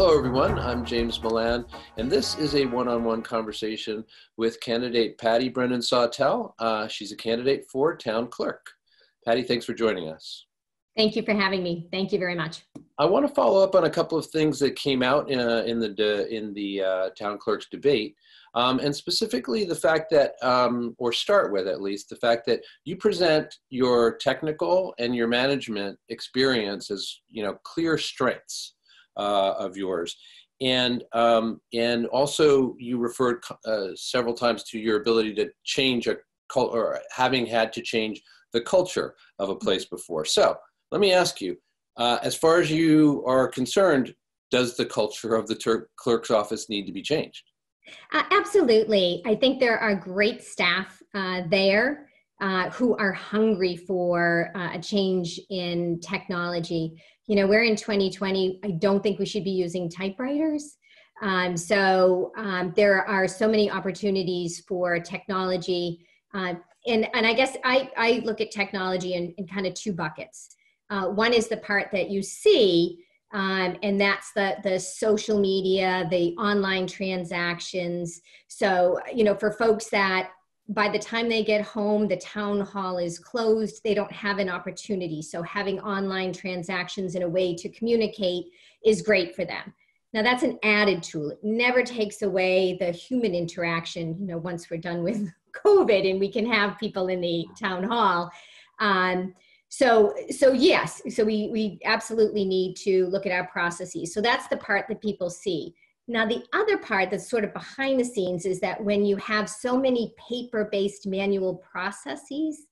Hello, everyone. I'm James Milan, and this is a one on one conversation with candidate Patti Brennan Sawtelle. Uh, she's a candidate for town clerk. Patti, thanks for joining us. Thank you for having me. Thank you very much. I want to follow up on a couple of things that came out uh, in the in the uh, town clerk's debate, um, and specifically the fact that, um, or start with at least, the fact that you present your technical and your management experience as you know clear strengths uh, of yours, and um, and also you referred uh, several times to your ability to change a cult or having had to change the culture of a place before. So let me ask you, uh, as far as you are concerned, does the culture of the ter- clerk's office need to be changed? Uh, absolutely. I think there are great staff uh, there uh, who are hungry for uh, a change in technology. You know, we're in 2020. I don't think we should be using typewriters. Um, so um, there are so many opportunities for technology. Uh, and, and I guess I, I look at technology in, in kind of two buckets. Uh, one is the part that you see, um, and that's the the social media, the online transactions. So you know, for folks that by the time they get home, the town hall is closed. They don't have an opportunity. So having online transactions in a way to communicate is great for them. Now that's an added tool. It never takes away the human interaction. You know, once we're done with COVID and we can have people in the town hall. Um, so so yes so we we absolutely need to look at our processes so that's the part that people see now the other part that's sort of behind the scenes is that when you have so many paper based manual processes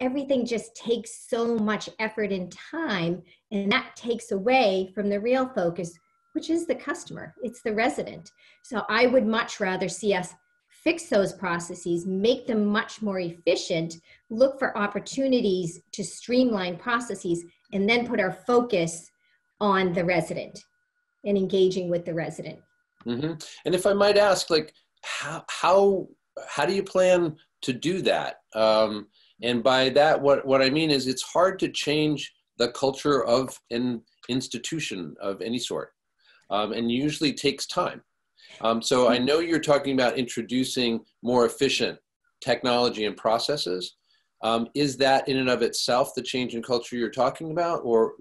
everything just takes so much effort and time and that takes away from the real focus which is the customer. It's the resident. So i would much rather see us fix those processes, make them much more efficient, look for opportunities to streamline processes, and then put our focus on the resident and engaging with the resident. Mm-hmm. And if I might ask, like, how how how do you plan to do that? Um, and by that, what what I mean is, it's hard to change the culture of an institution of any sort, um, and usually takes time. Um, so I know you're talking about introducing more efficient technology and processes. Um, is that in and of itself the change in culture you're talking about, or?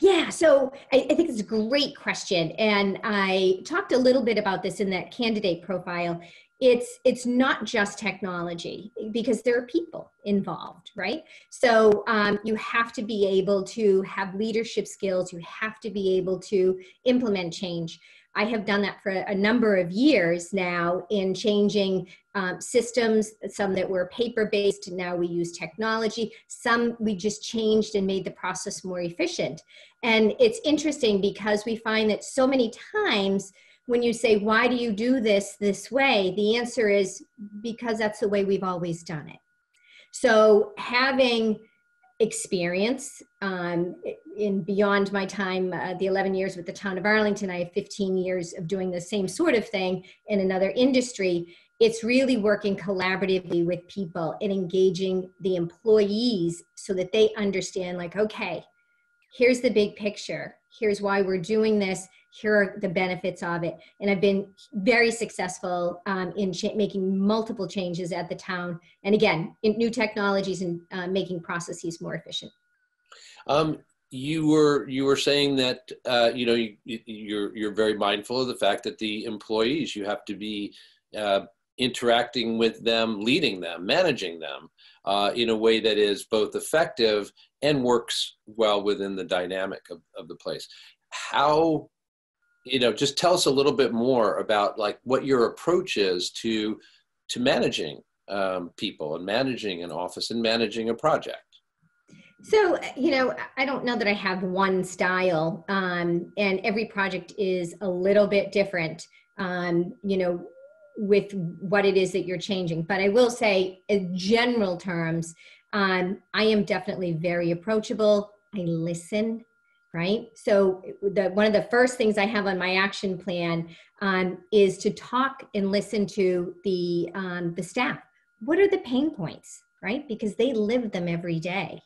Yeah, so I, I think it's a great question, and I talked a little bit about this in that candidate profile. It's it's not just technology because there are people involved, right? So um, you have to be able to have leadership skills. You have to be able to implement change. I have done that for a number of years now in changing um, systems, some that were paper based, now we use technology, some we just changed and made the process more efficient. And it's interesting because we find that so many times when you say, Why do you do this this way? the answer is because that's the way we've always done it. So having experience um, in beyond my time, uh, the 11 years with the town of Arlington, I have 15 years of doing the same sort of thing in another industry. It's really working collaboratively with people and engaging the employees so that they understand, like, okay, here's the big picture. Here's why we're doing this here are the benefits of it. And I've been very successful um, in making multiple changes at the town. And again, in new technologies and uh, making processes more efficient. Um, you were you were saying that uh, you know you, you're you're very mindful of the fact that the employees you have to be uh, interacting with them, leading them, managing them uh, in a way that is both effective and works well within the dynamic of, of the place. How you know just tell us a little bit more about like what your approach is to to managing um, people and managing an office and managing a project. So you know i don't know that i have one style um, and every project is a little bit different um, you know with what it is that you're changing. But i will say in general terms um, i am definitely very approachable. I listen right? So the, one of the first things I have on my action plan um, is to talk and listen to the, um, the staff. What are the pain points, right? Because they live them every day.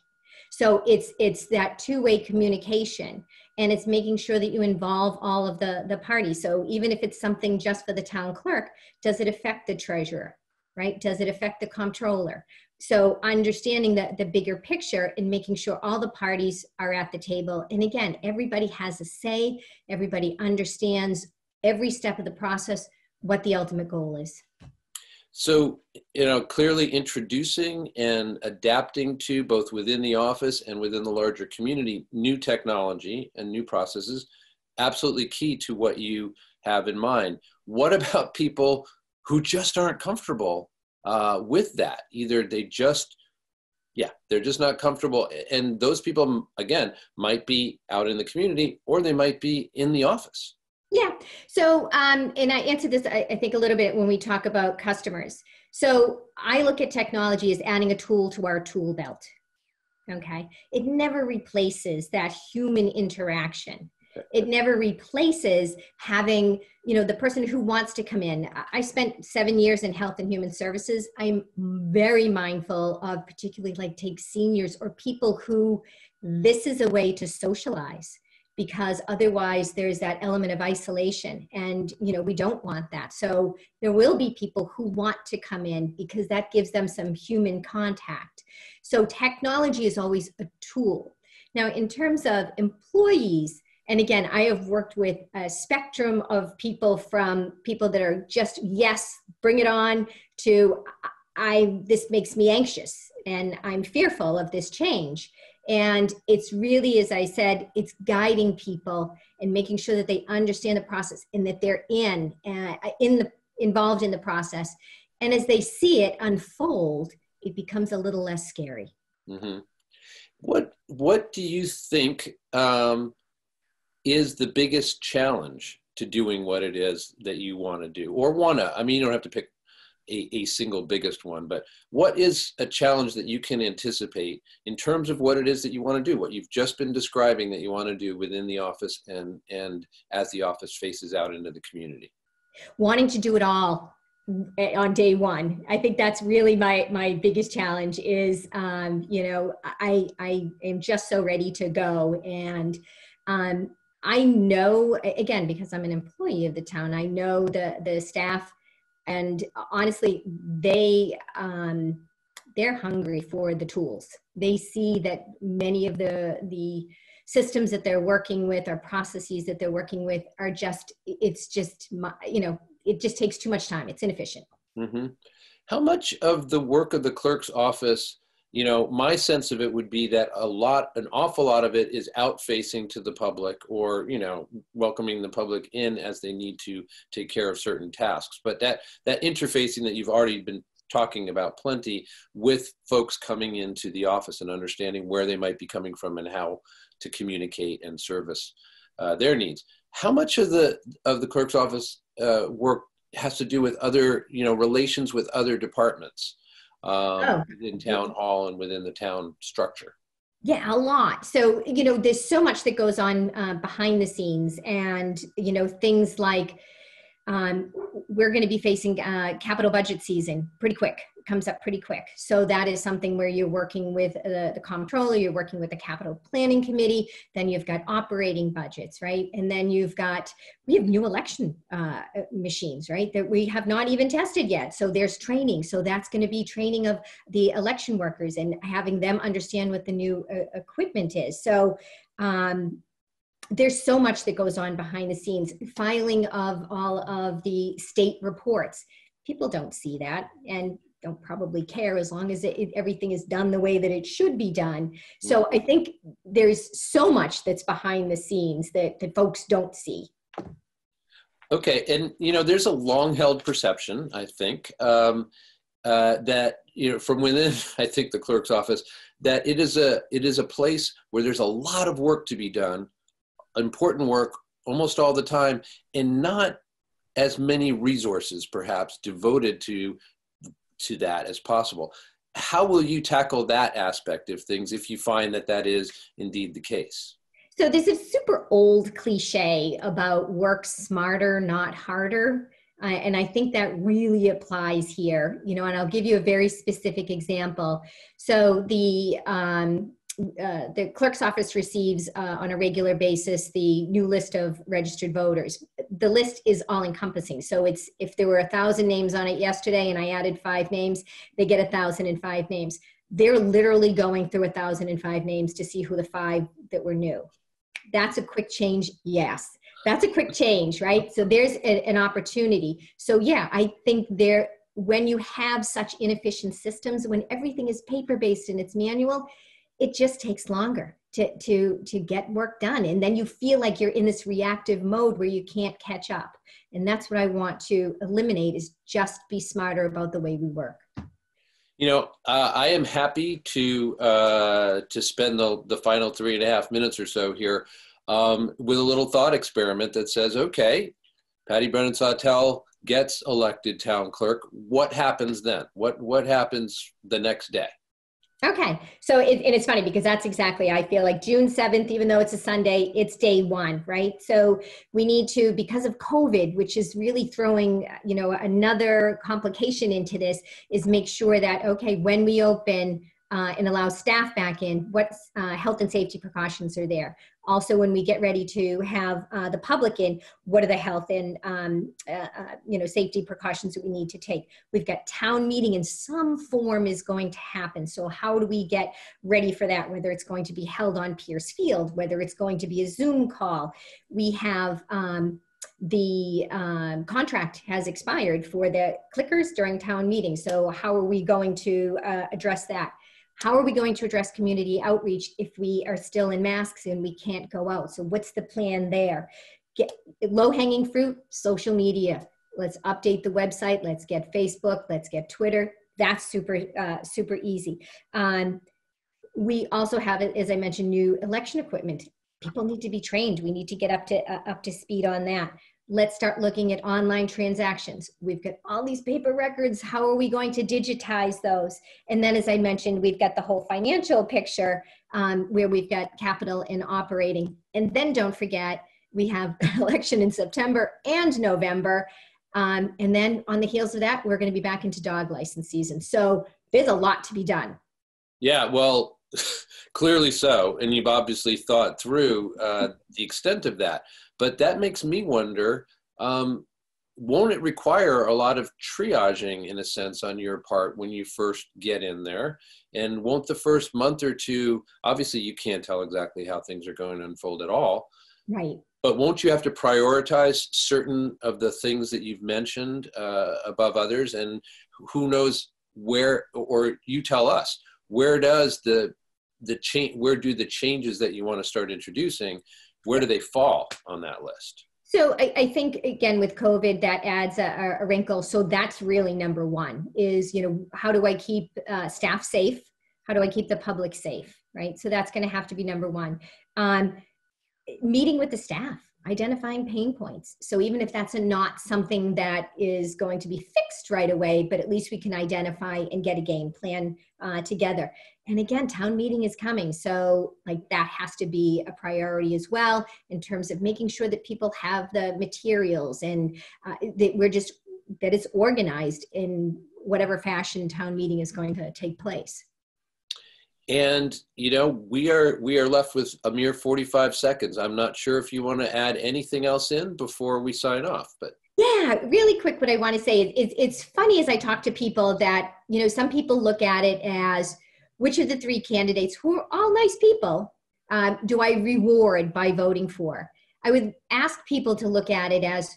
So it's it's that two-way communication and it's making sure that you involve all of the the parties. So even if it's something just for the town clerk, does it affect the treasurer? Right? Does it affect the comptroller? So understanding the, the bigger picture and making sure all the parties are at the table. And again, everybody has a say, everybody understands every step of the process, what the ultimate goal is. So, you know, clearly introducing and adapting to both within the office and within the larger community new technology and new processes, absolutely key to what you have in mind. What about people who just aren't comfortable uh, with that? Either they just yeah, they're just not comfortable. And those people, again, might be out in the community or they might be in the office. Yeah. So, um, and I answered this, I, I think, a little bit when we talk about customers. So, I look at technology as adding a tool to our tool belt. Okay. It never replaces that human interaction. It never replaces having, you know, the person who wants to come in. I spent seven years in health and human services. I'm very mindful of particularly like take seniors or people who this is a way to socialize because otherwise there's that element of isolation and you know we don't want that so there will be people who want to come in because that gives them some human contact so technology is always a tool now in terms of employees and again i have worked with a spectrum of people from people that are just yes bring it on to i this makes me anxious and i'm fearful of this change and it's really, as I said, it's guiding people and making sure that they understand the process and that they're in, uh, in the, involved in the process. And as they see it unfold, it becomes a little less scary. Mm-hmm. What What do you think um, is the biggest challenge to doing what it is that you want to do, or wanna? I mean, you don't have to pick a, a single biggest one, but what is a challenge that you can anticipate in terms of what it is that you want to do, what you've just been describing that you want to do within the office and, and as the office faces out into the community? Wanting to do it all eh, on day one i think that's really my my biggest challenge is um, you know i i am just so ready to go and um, i know again because i'm an employee of the town i know the the staff and honestly they um, they're hungry for the tools. They see that many of the the systems that they're working with or processes that they're working with are just it's just you know it just takes too much time. It's inefficient. Mm-hmm. how much of the work of the clerk's office you know my sense of it would be that a lot an awful lot of it is out facing to the public or you know welcoming the public in as they need to take care of certain tasks. But that that interfacing that you've already been talking about plenty with folks coming into the office and understanding where they might be coming from and how to communicate and service uh, their needs. How much of the of the clerk's office uh, work has to do with other you know relations with other departments um, oh. within town hall and within the town structure? Yeah, a lot. So, you know, there's so much that goes on uh, behind the scenes, and, you know, things like um, we're going to be facing uh, capital budget season pretty quick comes up pretty quick. So that is something where you're working with the, the comptroller, you're working with the capital planning committee, then you've got operating budgets, right? And then you've got, we have new election uh, machines, right? That we have not even tested yet. So there's training. So that's going to be training of the election workers and having them understand what the new uh, equipment is. So um, there's so much that goes on behind the scenes filing of all of the state reports people don't see that and don't probably care as long as it, it, everything is done the way that it should be done. So I think there's so much that's behind the scenes that, that folks don't see. Okay, and you know, there's a long-held perception, I think, um, uh, that you know, from within, I think the clerk's office, that it is a it is a place where there's a lot of work to be done, important work almost all the time, and not as many resources perhaps devoted to to that as possible. How will you tackle that aspect of things if you find that that is indeed the case? So there's a super old cliche about work smarter, not harder. Uh, and I think that really applies here, you know, and I'll give you a very specific example. So the, um, uh, the clerk's office receives uh, on a regular basis the new list of registered voters. The list is all encompassing. So it's if there were a thousand names on it yesterday and I added five names, they get a thousand and five names. They're literally going through a thousand and five names to see who the five that were new. That's a quick change, yes. That's a quick change, right? So there's a, an opportunity. So yeah, I think there when you have such inefficient systems, when everything is paper based and it's manual, it just takes longer to to to get work done. And then you feel like you're in this reactive mode where you can't catch up. And that's what i want to eliminate is just be smarter about the way we work. You know uh, i am happy to uh, to spend the, the final three and a half minutes or so here um, with a little thought experiment that says okay patti brennan sawtelle gets elected town clerk. What happens then? What what happens the next day Okay. So, it, and it's funny because that's exactly, I feel like June 7th, even though it's a Sunday, it's day one, right? So, we need to, because of COVID, which is really throwing, you know, another complication into this, is make sure that, okay, when we open, uh, and allow staff back in, what uh, health and safety precautions are there? Also, when we get ready to have uh, the public in, what are the health and um, uh, uh, you know safety precautions that we need to take? We've got town meeting in some form is going to happen. So how do we get ready for that? Whether it's going to be held on Pierce Field, whether it's going to be a Zoom call, we have. Um, the um, contract has expired for the clickers during town meeting. So how are we going to uh, address that? How are we going to address community outreach if we are still in masks and we can't go out? So what's the plan there? Get low hanging fruit, social media. Let's update the website. Let's get Facebook. Let's get Twitter. That's super, uh, super easy. Um, we also have, as I mentioned, new election equipment. People need to be trained. We need to get up to uh, up to speed on that let's start looking at online transactions. We've got all these paper records. How are we going to digitize those? And then, as I mentioned, we've got the whole financial picture um, where we've got capital and operating. And then don't forget, we have election in September and November. Um, and then on the heels of that, we're going to be back into dog license season. So there's a lot to be done. Yeah, well, clearly so. And you've obviously thought through uh, the extent of that. But that makes me wonder um, won't it require a lot of triaging in a sense on your part when you first get in there and won't the first month or two obviously you can't tell exactly how things are going to unfold at all right but won't you have to prioritize certain of the things that you've mentioned uh, above others and who knows where or you tell us where does the the change where do the changes that you want to start introducing where do they fall on that list? So I, I, think again with COVID that adds a, a, wrinkle. So that's really number one is you know how do I keep uh, staff safe? How do I keep the public safe? Right. So that's going to have to be number one. Um, meeting with the staff identifying pain points. So even if that's not something that is going to be fixed right away, but at least we can identify and get a game plan uh, together. And again, town meeting is coming. So like that has to be a priority as well in terms of making sure that people have the materials and uh, that we're just, that it's organized in whatever fashion town meeting is going to take place and you know we are we are left with a mere 45 seconds. I'm not sure if you want to add anything else in before we sign off but. Yeah really quick what i want to say is it's, it's funny as i talk to people that you know some people look at it as which of the three candidates who are all nice people um, do i reward by voting for? I would ask people to look at it as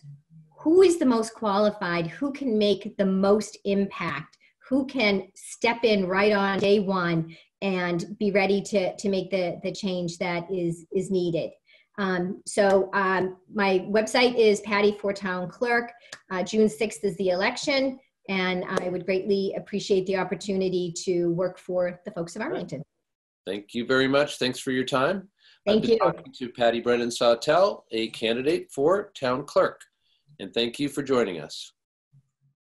who is the most qualified? Who can make the most impact? Who can step in right on day one and be ready to, to make the, the change that is, is needed. Um, so um, my website is Patti for Town Clerk. Uh, June 6th is the election, and I would greatly appreciate the opportunity to work for the folks of Arlington. Thank you very much. Thanks for your time. Thank you. Talking to Patti Brennan Sawtelle, a candidate for Town Clerk. And thank you for joining us.